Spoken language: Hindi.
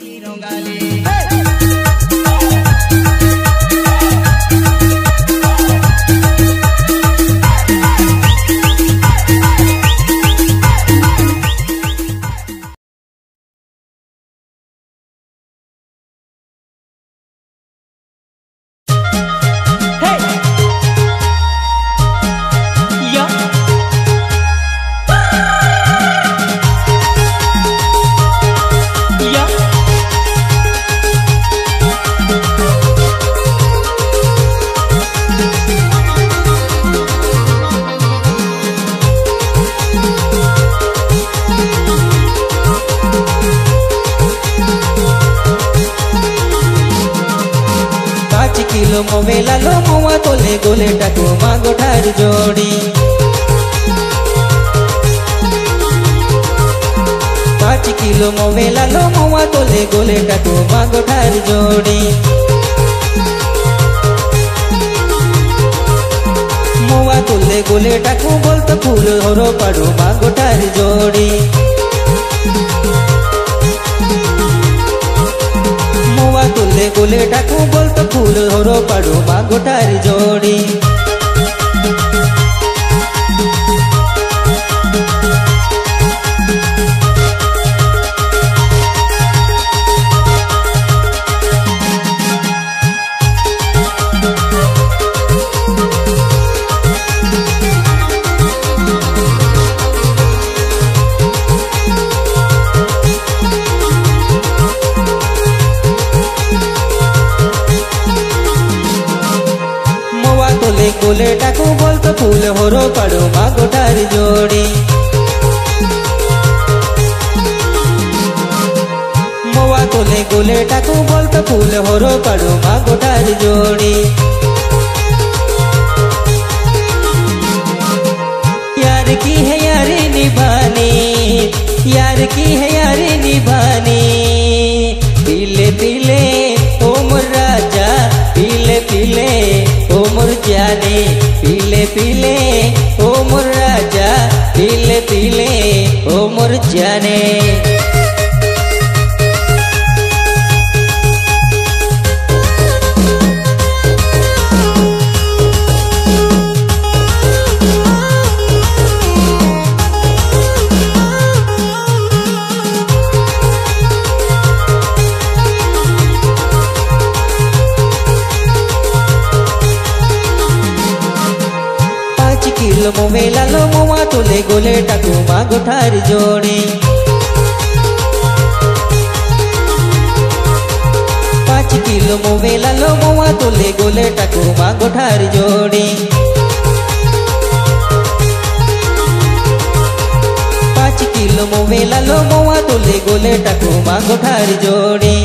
पाँच किलो मोमेला लो मुआ तोले गोले टाको मांगो जोड़ी। पाँच किलो मोमेला लो मुआ तोले गोले टाको मांगो ठार जोड़ी। मुआ तोले गोले टाको बोल तो फूल होरो पड़ो मांगो ठार जोड़ी। गोले टाकू बोल तो फूल होरो पड़ो माँ गोले टाकू बोल तो फूल होरो पड़ो माँ गोटार जोड़ी मुआ तुले गोले टाकू बोल तो फूल होरो पड़ो माँ गोटार जोड़ी यार की है यारी निभानी यार की है यारी निभानी जाने। पीले पीले ओ मुर्रा राजा पीले पीले ओ मोर जाने पाँच किलो मोमेला लो मुआ तुले गोले टाकू माँ गोठार जोड़ी पाँच किलो मोमेला लो मुआ तुले गोले टाकू माँ गोठार जोड़ी पाँच किलो मोमेला लो मुआ तुले गोले टाकू माँ गोठार जोड़ी